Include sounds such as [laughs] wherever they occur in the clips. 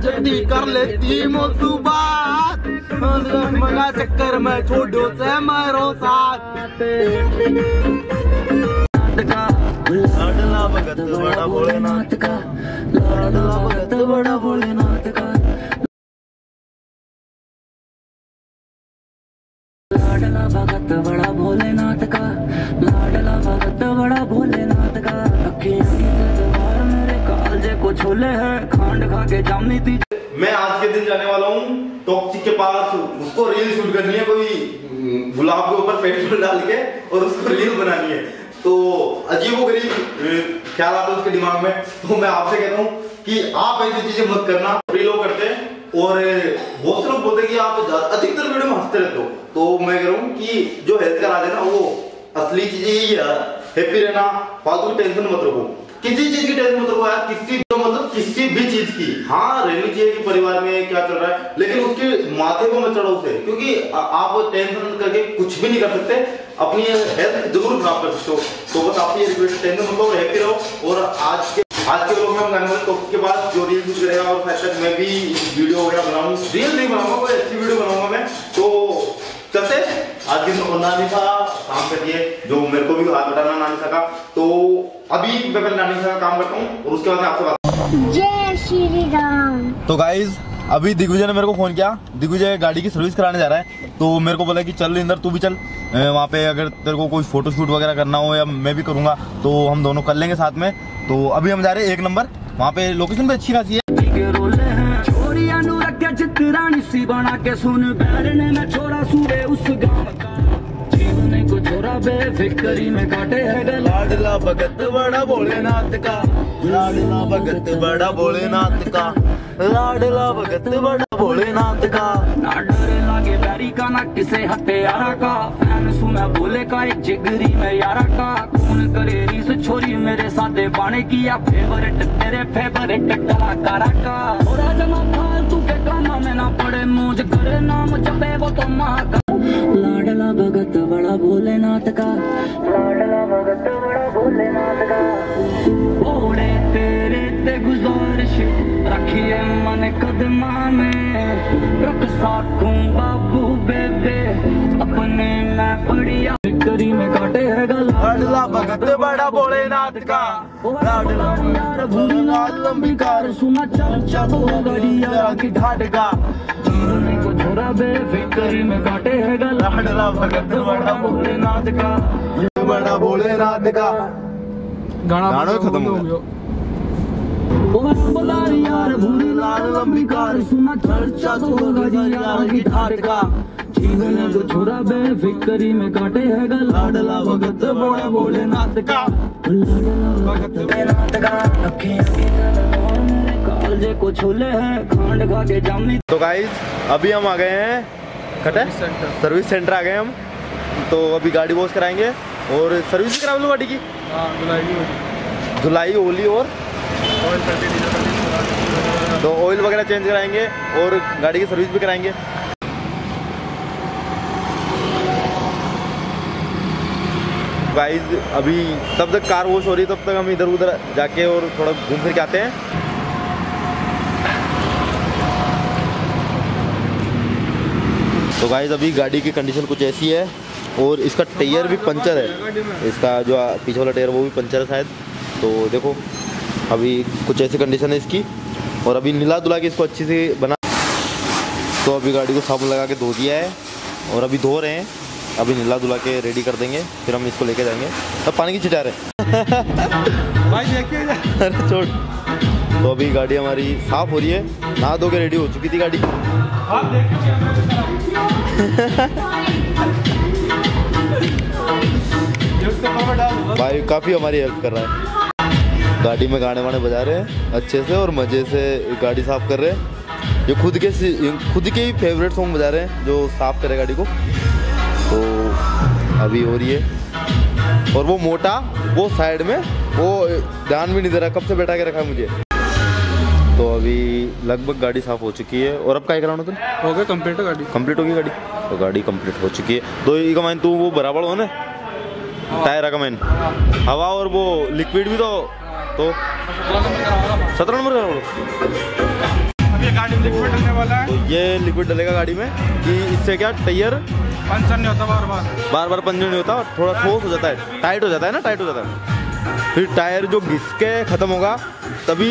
जल्दी कर लेती मोतू बात। मगा चक्कर में छोड़ो से मारो साथ। लाडला भगत, बड़ा भोलेनाथ का। लाडला भगत, बड़ा भोलेनाथ का। लाडला भगत, बड़ा भोलेनाथ का। लाडला भगत, बड़ा भोलेनाथ का। अखियाँ मेरे कालजे को छोले है। के मैं आज के दिन जाने वाला हूँ टॉक्सिक के पास। उसको रील शूट करनी है कोई, गुलाब के ऊपर पेट्रोल [laughs] डाल के और उसको रील बनानी है। तो अजीबो गरीब ख्याल आता है उसके दिमाग में। तो मैं आपसे कहता हूँ कि आप ऐसी चीज़ें मत करना। रीलो करते हैं और बहुत से लोग बोलते हैं कि आप अधिकतर वीडियो में हँसते रहते हो। तो मैं कह रहा हूँ कि जो हेल्थ करा देना वो असली चीज़ यही है। हैप्पी रहना, फालतू टेंशन मत रखो। किसी चीज़ की टेंशन मत रखो किसी तो मतलब किसी भी चीज़ की। हाँ रहनी चाहिए कि परिवार में क्या चल रहा है, लेकिन उसके माथे को मत चढ़ो उसे, क्योंकि आप टेंशन करके कुछ भी नहीं कर सकते। अपनी हेल्थ ज़रूर खराब कर सकते हो। तो बस आप ये रिक्वेस्ट टेंशन मत लो हैप्पी रहो। और आज के आज के लोग में हम वाले के बाद जो रील कुछ करेगा और तक मैं भी वीडियो वगैरह बनाऊँ। रील नहीं बनाऊँगा, कोई अच्छी वीडियो बनाऊँगा मैं। तो चलते दिन तो नानी सा काम कर दिए जो मेरे को भी हाथ बटाना नानी सा का तो अभी मैं पहले नानी सा का काम करता हूँ और उसके बाद आपसे बात जय श्री राम तो गाइज़ अभी दिग्विजय ने मेरे को फ़ोन किया। दिग्विजय गाड़ी की सर्विस कराने जा रहा है। तो मेरे को बोला कि चल इंदर तू भी चल। वहाँ पे अगर तेरे को कोई फ़ोटो शूट वगैरह करना हो या मैं भी करूँगा तो हम दोनों कर लेंगे साथ में। तो अभी हम जा रहे हैं एक नंबर। वहाँ पे लोकेशन भी अच्छी खासी है। के रोले हैं छोरिया नु रखे चित्रानी सी बना के सुन। बैरने में छोरा सूरे उस गाँव। का को छोरा बेफिक्री में काटे है लाडला भगत बड़ा भोलेनाथ का लाडला भगत बड़ा भोलेनाथ का लाडला भगत बड़ा भोलेनाथ का ना डरे लागे बैरी का ना किसे हत्यारा का फ़ैन सुना बोले का एक जिगरी में यारा का कौन करे रीस छोरी मेरे साथे बाणे किया फेवरेट तेरे फेवरेट कलाकारा का थोड़ा जमा फालतू के कामा में ना पड़े मुझ करे नाम जपे वो तो माँ का लाडला भगत बड़ा भोलेनाथ का लाडला भगत बड़ा भोलेनाथ का ओड़े तेरे ते गुजारिश रखिए मन कदमा में रख साखूं बाबू बेबे अपने मैं बढ़िया। करी में काटे है गला। लाडला भगत बड़ा भोलेनाथ का लाडला यार भोलेनाथ लंबी कार सुना चर्चा तो गड़िया। की ढाट का छोरा बेफिक्री में काटे है गला। लाडला भगत बड़ा भोलेनाथ का। बड़ा भोलेनाथ का। गाना गाना खत्म हो गया। यार भोलेनाथ लंबी कार सुना चर्चा तो गड़िया की ढाट का। जीवन को छोरा बेफिक्री में काटे है गला। लाडला भगत बड़ा भोलेनाथ का। कालजे को छोले हैं खांड खा के जामनी तो गाइज़ अभी हम आ गए हैं कटे सर्विस सेंटर आ गए हम। तो अभी गाड़ी वॉश कराएँगे। और सर्विस भी करा लो गाड़ी की धुलाई ओली और? तो ऑयल वगैरह चेंज कराएँगे और गाड़ी की सर्विस भी कराएँगे। गाइज़ अभी तब तक कार वॉश हो रही है तब तक हम इधर उधर जाके और थोड़ा घूम फिर के आते हैं। तो गाइज़ अभी गाड़ी की कंडीशन कुछ ऐसी है और इसका टायर भी पंचर है। इसका जो पीछे वाला टायर वो भी पंचर है शायद। तो देखो अभी कुछ ऐसी कंडीशन है इसकी। और अभी नीला धुला के इसको अच्छी से बना तो अभी गाड़ी को साबुन लगा के धो दिया है। और अभी धो रहे हैं। अभी नीला धुला के रेडी कर देंगे। फिर हम इसको लेके जाएँगे। अब पानी की चिटा रहे [laughs] अरे छोड़। तो अभी गाड़ी हमारी साफ़ हो रही है। नहा धो के रेडी हो चुकी थी गाड़ी। भाई, काफ़ी हमारी हेल्प कर रहा है। गाड़ी में गाने वाने बजा रहे हैं, अच्छे से और मज़े से गाड़ी साफ़ कर रहे हैं। ये खुद के खुद के ही फेवरेट सॉन्ग बजा रहे हैं, जो साफ़ करे गाड़ी को। तो अभी हो रही है। और वो मोटा, वो साइड में, वो ध्यान भी नहीं दे रहा, कब से बैठा के रखा है मुझे। तो अभी लगभग गाड़ी साफ़ हो चुकी है। और अब क्या कराना तुम? हो गया कंप्लीट है गाड़ी। कंप्लीट होगी गाड़ी? तो गाड़ी कंप्लीट हो चुकी है। तो ये कमाइन तू वो बराबर हो ना? टायर का मैन। हवा और वो लिक्विड भी तो तो सत्रह नंबर का गाड़ी लिक्विड डलने वाला तो ये लिक्विड डलेगा गाड़ी में कि इससे क्या टायर पंचर नहीं होता बार बार। बार बार पंचर नहीं होता और थोड़ा ठोस हो जाता है। टाइट हो जाता है ना टाइट हो जाता है। फिर टायर जो घिस के ख़त्म होगा तभी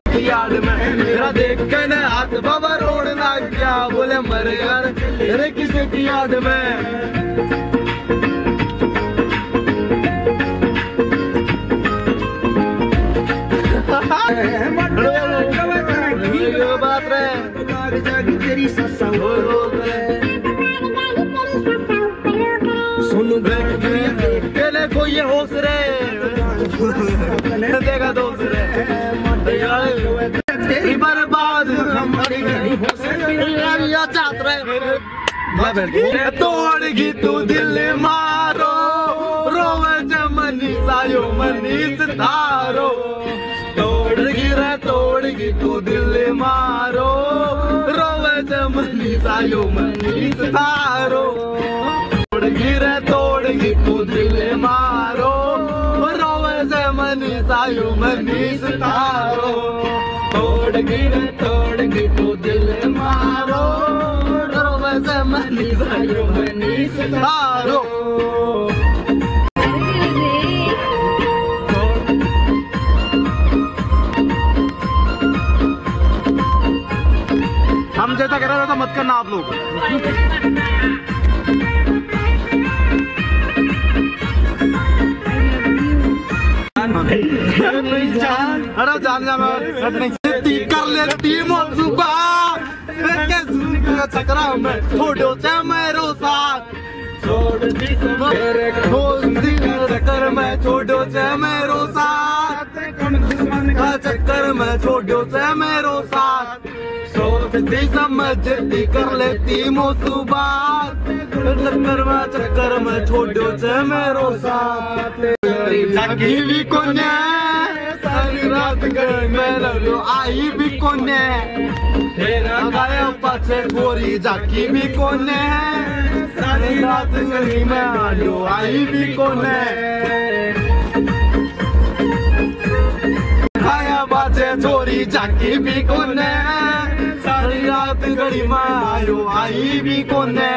याद में। मेरा देख के न हाथ बाबा रोड ना क्या बोले मर यार अरे किसी की याद में? [laughs] बात रे सुन तोड़गी तू दिल मारो, रोवे जमनी सायो मनी सितारो तोड़गी रे तोड़गी तू दिल मारो, रोवे जमनी सायो मनी सितारो तोड़गी रे तोड़गी तू दिल मारो, रोवे जमनी सायो मनी सितारो तोड़गी रे तोड़गी तू दिल मारो। सायो हम जैसा कह रहे थे मत करना आप लोग। जान अरे जान जान कर लेती मौजूबा चक्रा में छोड़ो से मेरो साथ छोड़ मेरे चक्कर में छोड़ो से मेरो साथ का चक्कर में छोड़ो से मेरो साथ सोचती कर लेती मोसुबात। चक्कर में चक्कर में छोड़ो से मेरो साथ भी कोने सारी रात गए मैं लो आई भी कोने। तेरा गाया पाछे गोरी जाकी भी कोने। सारी रात गई मैं लो आई भी कोने। चोरी जाकी भी कोने। सारी रात गड़ी में आयो आई भी कोने।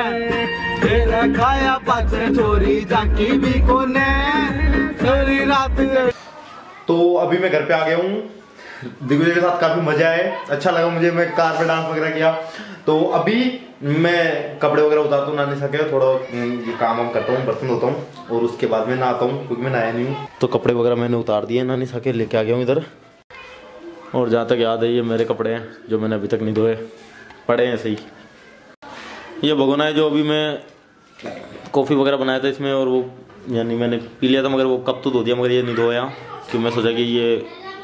तेरा खाया बाजे चोरी जाकी भी कोने। सारी रात तो अभी मैं घर पे आ गया हूँ। दिग्विजय के साथ काफ़ी मज़ा आए अच्छा लगा मुझे मैं कार पे डांस वगैरह किया। तो अभी मैं कपड़े वगैरह उतारता हूँ नानी सके थोड़ा हम्म, ये काम वाम करता हूँ बर्तन धोता हूँ और उसके बाद मैं नहाता हूँ क्योंकि मैं नहाया नहीं हूँ। तो कपड़े वगैरह मैंने उतार दिए नानी सके लेके आ गया हूँ इधर। और जहाँ तक याद है ये मेरे कपड़े हैं जो मैंने अभी तक नहीं धोए पड़े हैं सही। ये भगोना है जो अभी मैं कॉफ़ी वगैरह बनाया था इसमें और वो यानी मैंने पी लिया था, मगर वो कब तो धो दिया, मगर ये नहीं धोया, कि मैं सोचा कि ये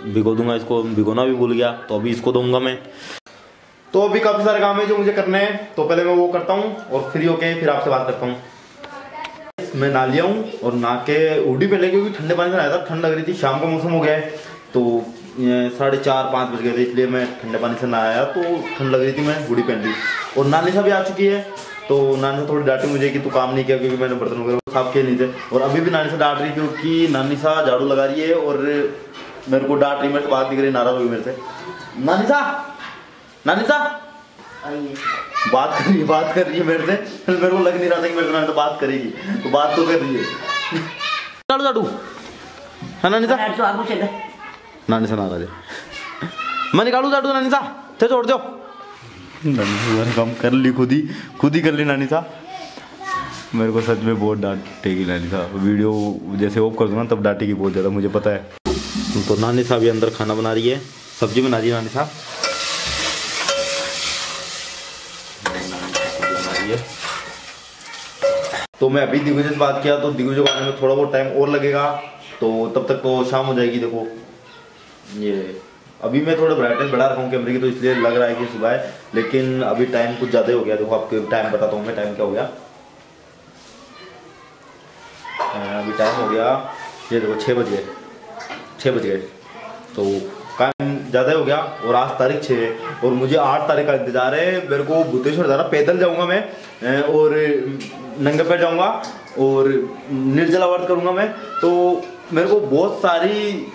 भिगो दूँगा, इसको भिगोना भी भूल गया तो अभी इसको दूँगा मैं। तो अभी काफ़ी सारे काम है जो मुझे करने हैं तो पहले मैं वो करता हूँ, और फ्री होके फिर आपसे बात करता हूँ। मैं नहा लिया हूँ, और नहा के हुडी पे लेके, क्योंकि ठंडे पानी से नहाया था, ठंड लग रही थी, शाम का मौसम हो गया है तो साढ़े चार, पाँच बज गए थे, इसलिए मैं ठंडे पानी से नहाया तो ठंड लग रही थी मैं हुडी पहन ली। और नानी सा भी आ चुकी है तो नानी थोड़ी डांटी मुझे कि तू काम नहीं किया, क्योंकि मैंने बर्तन वगैरह साफ़ किए नहीं थे। और अभी भी नानी से डांट रही क्योंकि नानी सा झाड़ू लगा रही है और मेरे को डांट रही मेरे से बात नहीं करी नाराज़ होगी मेरे से। नानी सा नानी सा बात कर रही है बात कर रही है मेरे से। फिर मेरे को लग नहीं रहा था कि मेरे नानी तो बात करेगी। तो बात तो कर रही है। झाड़ू झाड़ू। है नानी सा नानी सा नाराज़ है। मैं निकालू झाड़ू नानी सा थे छोड़ दो। नानी सा काम कर ली खुद ही। खुद ही कर ली नानी सा मेरे को सच में बहुत डांटेगी नानी सा वीडियो जैसे ऑफ़ कर दूँगा तब डांटेगी बहुत ज़्यादा, मुझे पता है। तो नानी साहब ये अंदर खाना बना रही है। सब्ज़ी बना रही है नानी साहब। रही। तो मैं अभी दिग्विजय से बात किया तो दिग्विजय को आने में थोड़ा बहुत टाइम और लगेगा। तो तब तक तो शाम हो जाएगी, देखो। ये, अभी मैं थोड़ा ब्राइटनेस बढ़ा रखा हूँ कैमरे की तो इसलिए लग रहा है कि सुबह है। लेकिन अभी टाइम कुछ ज़्यादा ही हो गया, देखो आपके टाइम बताता हूँ मैं टाइम क्या हो गया। अभी टाइम हो गया। ये देखो छः बज गए। छः बज गए। तो टाइम ज़्यादा हो गया और आज तारीख छः और मुझे आठ तारीख का इंतज़ार है। मेरे को भूतेश्वर जाना, पैदल जाऊँगा मैं और नंगे पैर जाऊँगा और निर्जला व्रत करूँगा मैं। तो मेरे को बहुत सारी,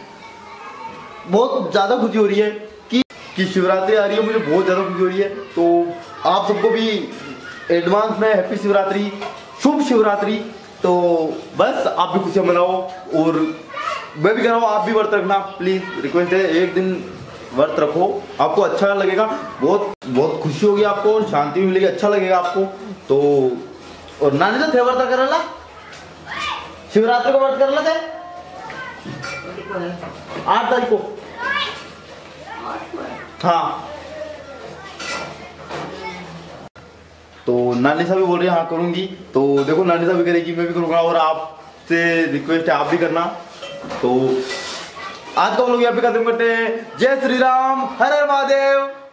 बहुत ज़्यादा खुशी हो रही है कि कि शिवरात्रि आ रही है, मुझे बहुत ज़्यादा खुशी हो रही है। तो आप सबको भी एडवांस में हैप्पी शिवरात्रि, शुभ शिवरात्रि। तो बस आप भी खुशियाँ मनाओ और मैं भी कह रहा हूँ, आप भी व्रत रखना प्लीज़ रिक्वेस्ट है, एक दिन व्रत रखो। आपको अच्छा लगेगा, बहुत बहुत खुशी होगी आपको, शांति भी मिलेगी अच्छा लगेगा आपको। तो और नानी तो थे व्रत कर ला शिवरात्रि को व्रत कर ला थे? आठ तारीख को। हाँ। तो नानी साहब भी बोल रहे हैं हाँ करूँगी। तो देखो, नानी साहब भी करेगी मैं भी करूँगा और आपसे रिक्वेस्ट है, आप भी करना। तो आज का हम लोग यहाँ पे खत्म करते हैं। जय श्री राम, हर हर महादेव।